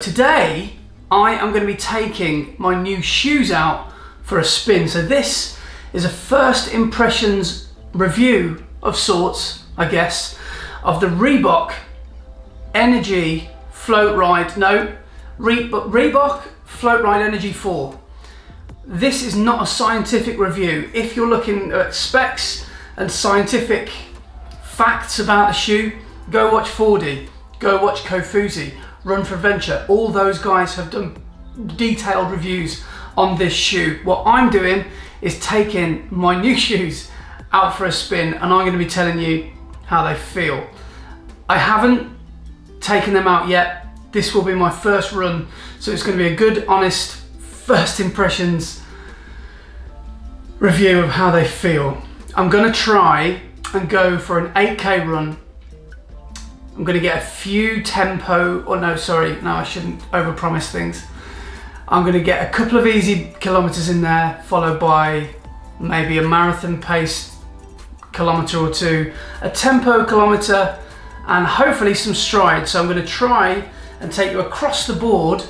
Today, I am going to be taking my new shoes out for a spin. So this is a first impressions review of sorts, I guess, of the Reebok Energy Floatride, no, Reebok, Reebok Floatride Energy 4. This is not a scientific review. If you're looking at specs and scientific facts about the shoe, go watch 4D, go watch Kofuzi. Run for Adventure, all those guys have done detailed reviews on this shoe. What I'm doing is taking my new shoes out for a spin and I'm gonna be telling you how they feel. I haven't taken them out yet. This will be my first run, so it's gonna be a good, honest first impressions review of how they feel. I'm gonna try and go for an 8K run I'm gonna get a few tempo, or no, sorry, no, I shouldn't overpromise things. I'm gonna get a couple of easy kilometers in there, followed by maybe a marathon pace kilometer or two, a tempo kilometer, and hopefully some strides. So I'm gonna try and take you across the board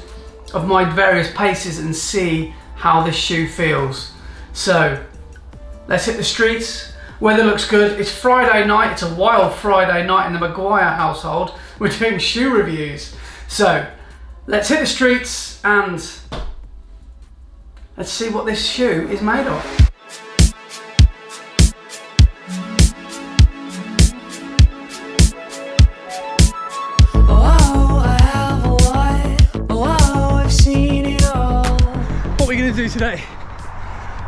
of my various paces and see how this shoe feels. So let's hit the streets, Weather looks good. It's Friday night. It's a wild Friday night in the Maguire household. We're doing shoe reviews. So let's hit the streets and let's see what this shoe is made of. What are we going to do today?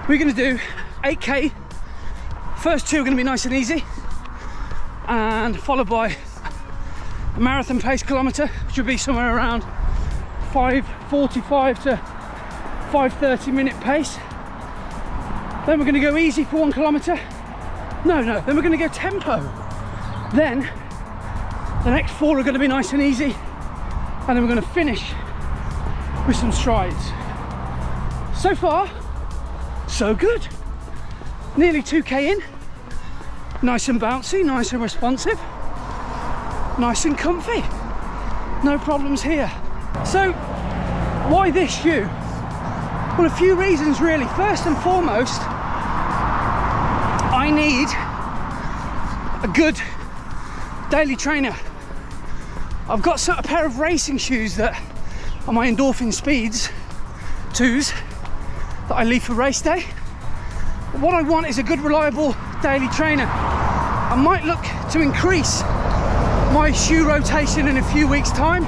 We're going to do 8k First two are going to be nice and easy, and followed by a marathon pace kilometre, which will be somewhere around 5.45 to 5.30 minute pace. Then we're going to go easy for one kilometre. No, no, then we're going to go tempo. Then the next four are going to be nice and easy, and then we're going to finish with some strides. So far, so good nearly 2k in. Nice and bouncy nice and responsive. Nice and comfy. No problems here. So why this shoe? Well a few reasons really. First and foremost I need a good daily trainer. I've got a pair of racing shoes that are my endorphin speeds twos that I leave for race day what I want is a good reliable daily trainer. I might look to increase my shoe rotation in a few weeks time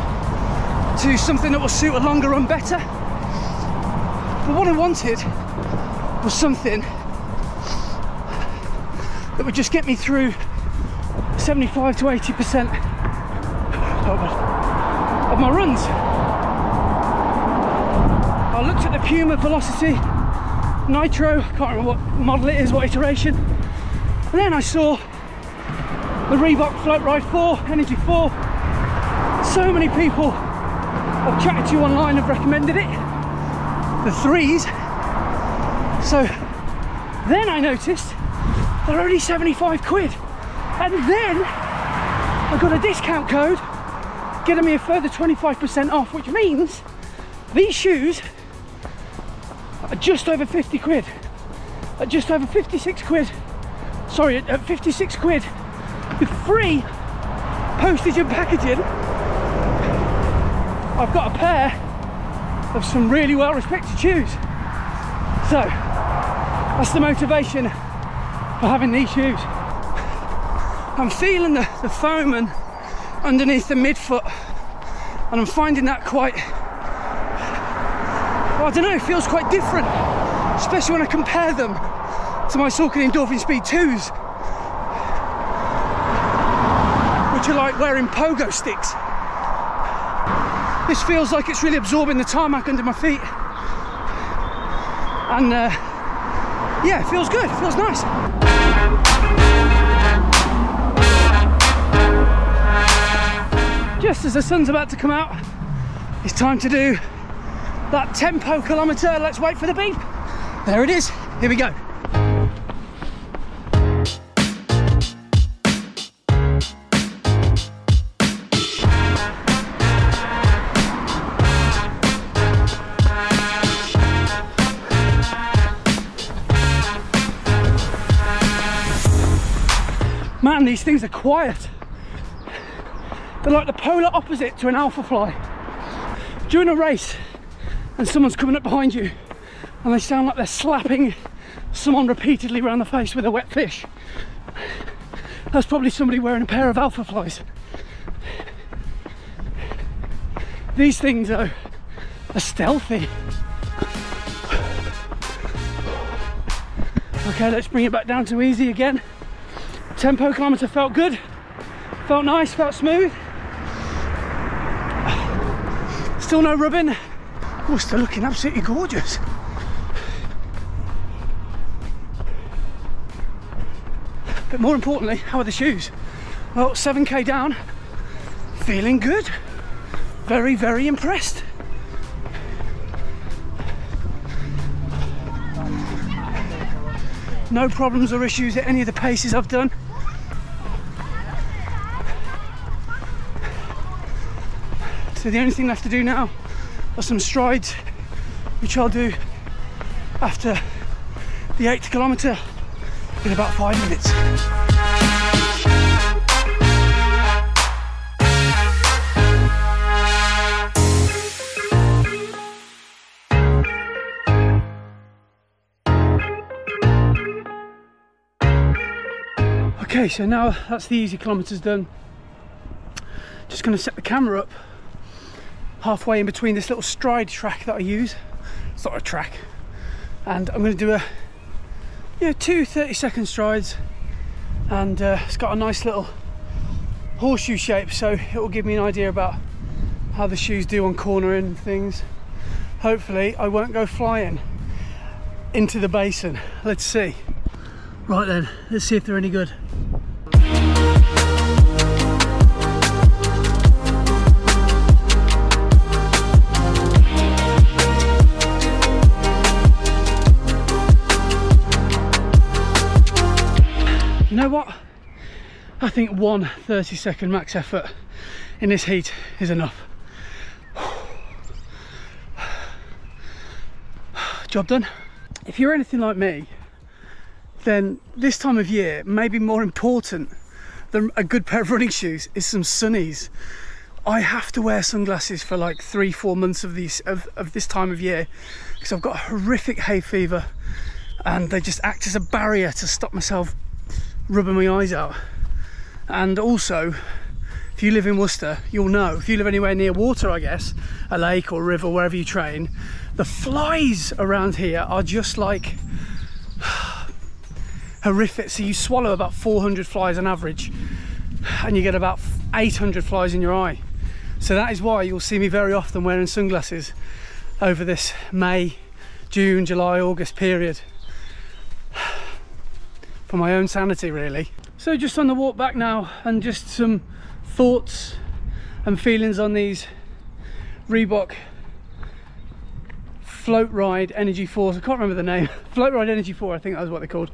to something that will suit a longer run better. But what I wanted was something that would just get me through 75 to 80% of my runs. I looked at the Puma Velocity Nitro, I can't remember what model it is, what iteration. And then I saw the Reebok Floatride 4, Energy 4. So many people I've chatted to online have recommended it. The threes. So then I noticed they're only 75 quid. And then I got a discount code getting me a further 25% off, which means these shoes just over 50 quid, at just over 56 quid, sorry, at 56 quid with free postage and packaging, I've got a pair of some really well respected shoes. So that's the motivation for having these shoes. I'm feeling the, the foam and underneath the midfoot and I'm finding that quite I don't know, it feels quite different, especially when I compare them to my Saucony Endorphin Speed 2s, which are like wearing pogo sticks. This feels like it's really absorbing the tarmac under my feet. And uh, yeah, it feels good, it feels nice. Just as the sun's about to come out, it's time to do that tempo kilometre. Let's wait for the beep. There it is. Here we go. Man, these things are quiet. They're like the polar opposite to an Alphafly. During a race, and someone's coming up behind you and they sound like they're slapping someone repeatedly around the face with a wet fish. That's probably somebody wearing a pair of Alphaflies. These things are, are stealthy. Okay, let's bring it back down to easy again. Tempo kilometre felt good, felt nice, felt smooth. Still no rubbing. Still looking absolutely gorgeous. But more importantly, how are the shoes? Well, 7k down, feeling good. Very, very impressed. No problems or issues at any of the paces I've done. So the only thing left to do now are some strides, which I'll do after the eighth kilometre in about five minutes. Okay, so now that's the easy kilometres done. Just going to set the camera up halfway in between this little stride track that I use. It's not a track. And I'm going to do a you know, two 30 second strides and uh, it's got a nice little horseshoe shape so it will give me an idea about how the shoes do on cornering and things. Hopefully I won't go flying into the basin. Let's see. Right then, let's see if they're any good. I think one 30 second max effort in this heat is enough. Job done. If you're anything like me, then this time of year, maybe more important than a good pair of running shoes is some sunnies. I have to wear sunglasses for like three, four months of these of, of this time of year because I've got horrific hay fever and they just act as a barrier to stop myself rubbing my eyes out. And also, if you live in Worcester, you'll know, if you live anywhere near water, I guess, a lake or a river, wherever you train, the flies around here are just like horrific. So you swallow about 400 flies on average and you get about 800 flies in your eye. So that is why you'll see me very often wearing sunglasses over this May, June, July, August period for my own sanity really. So just on the walk back now and just some thoughts and feelings on these Reebok Floatride Energy 4s. I can't remember the name. Floatride Energy 4, I think that was what they're called.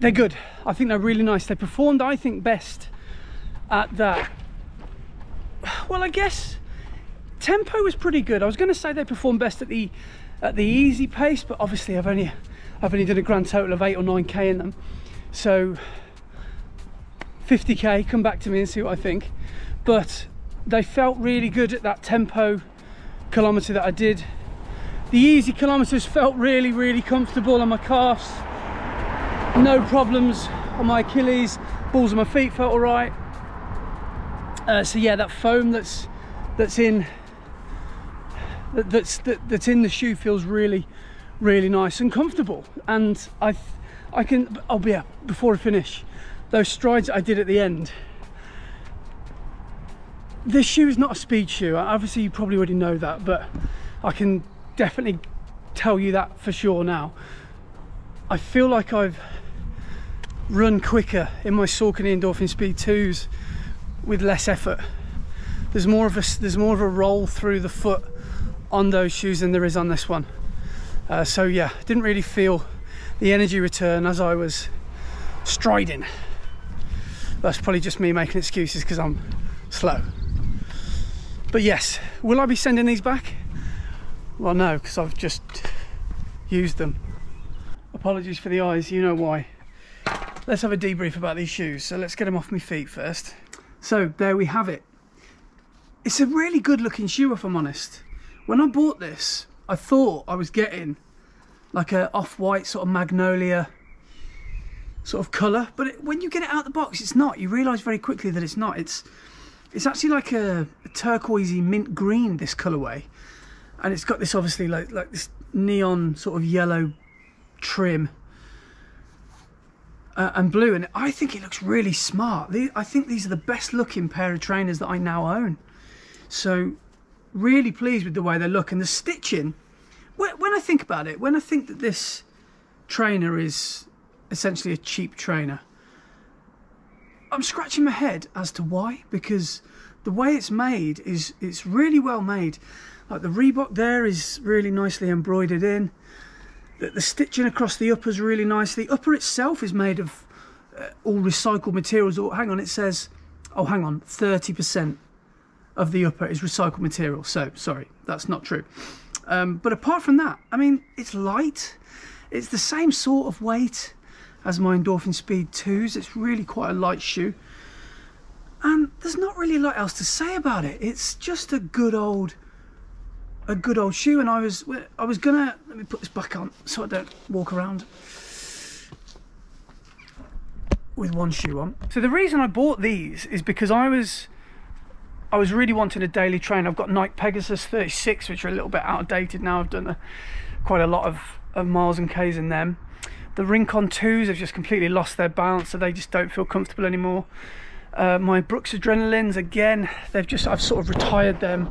They're good. I think they're really nice. They performed, I think, best at that. Well, I guess tempo was pretty good. I was going to say they performed best at the at the easy pace, but obviously I've only I've only done a grand total of 8 or 9k in them. So 50k, come back to me and see what I think. But they felt really good at that tempo kilometre that I did. The easy kilometres felt really, really comfortable on my calves. No problems on my Achilles, balls of my feet felt all right. Uh, so yeah, that foam that's that's in that, that's that, that's in the shoe feels really really nice and comfortable and I I can be yeah, before I finish those strides I did at the end. This shoe is not a speed shoe. Obviously you probably already know that but I can definitely tell you that for sure now. I feel like I've run quicker in my Saucony Endorphin Speed 2s with less effort. There's more of a there's more of a roll through the foot on those shoes than there is on this one. Uh, so yeah, didn't really feel the energy return as I was striding. That's probably just me making excuses because I'm slow. But yes, will I be sending these back? Well, no, because I've just used them. Apologies for the eyes, you know why. let's have a debrief about these shoes. So let's get them off my feet first. So there we have it. It's a really good looking shoe if I'm honest. When I bought this, I thought I was getting like a off-white sort of magnolia sort of colour, but it, when you get it out of the box, it's not. You realise very quickly that it's not. It's it's actually like a, a turquoisey mint green this colourway, and it's got this obviously like like this neon sort of yellow trim uh, and blue. And I think it looks really smart. I think these are the best looking pair of trainers that I now own. So really pleased with the way they look. And the stitching when I think about it when I think that this trainer is essentially a cheap trainer I'm scratching my head as to why because the way it's made is it's really well made like the Reebok there is really nicely embroidered in the, the stitching across the upper is really nice. The upper itself is made of uh, all recycled materials. Or hang on, it says, oh, hang on, 30% of the upper is recycled material. So, sorry, that's not true. Um, but apart from that, I mean, it's light. It's the same sort of weight as my Endorphin Speed 2s. It's really quite a light shoe. And there's not really a lot else to say about it. It's just a good old a good old shoe and I was I was gonna let me put this back on so I don't walk around with one shoe on. So the reason I bought these is because I was I was really wanting a daily train. I've got Nike Pegasus 36 which are a little bit outdated now. I've done a, quite a lot of, of miles and Ks in them. The Rincon 2s have just completely lost their balance so they just don't feel comfortable anymore. Uh, my Brooks Adrenalines again they've just I've sort of retired them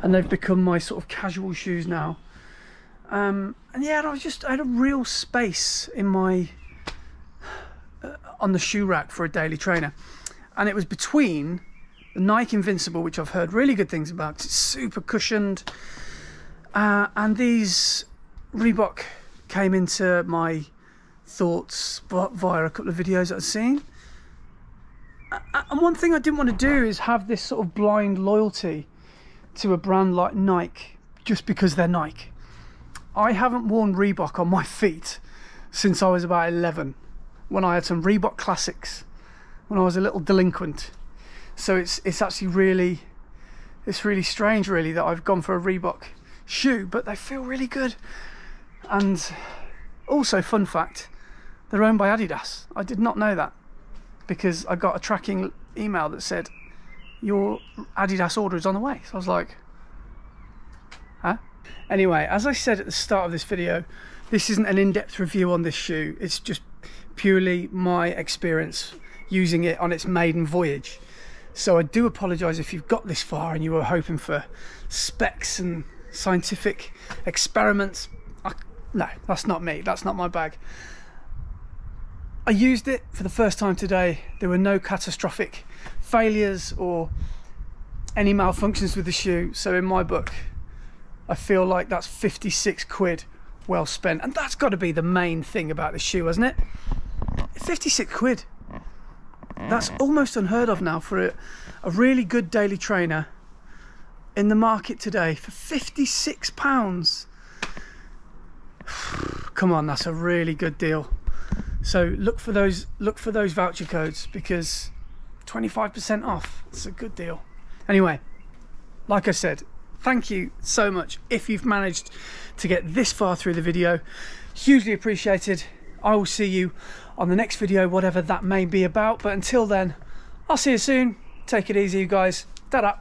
and they've become my sort of casual shoes now um, and yeah I was just I had a real space in my uh, on the shoe rack for a daily trainer and it was between the Nike Invincible which I've heard really good things about it's super cushioned uh, and these Reebok came into my thoughts via a couple of videos I've seen and one thing I didn't want to do is have this sort of blind loyalty to a brand like Nike just because they're Nike. I haven't worn Reebok on my feet since I was about 11 when I had some Reebok classics when I was a little delinquent. So it's it's actually really it's really strange really that I've gone for a Reebok shoe but they feel really good. And also fun fact, they're owned by Adidas. I did not know that because I got a tracking email that said your Adidas order is on the way. So I was like, huh? Anyway, as I said at the start of this video, this isn't an in-depth review on this shoe. It's just purely my experience using it on its maiden voyage. So I do apologise if you've got this far and you were hoping for specs and scientific experiments. I, no, that's not me. That's not my bag. I used it for the first time today. There were no catastrophic failures or any malfunctions with the shoe. So in my book, I feel like that's 56 quid well spent. And that's got to be the main thing about the shoe, hasn't it? 56 quid. That's almost unheard of now for a, a really good daily trainer in the market today for 56 pounds. Come on, that's a really good deal. So look for those look for those voucher codes because 25% off. It's a good deal. Anyway, like I said, thank you so much if you've managed to get this far through the video. Hugely appreciated. I will see you on the next video, whatever that may be about. But until then, I'll see you soon. Take it easy, you guys. Ta-da.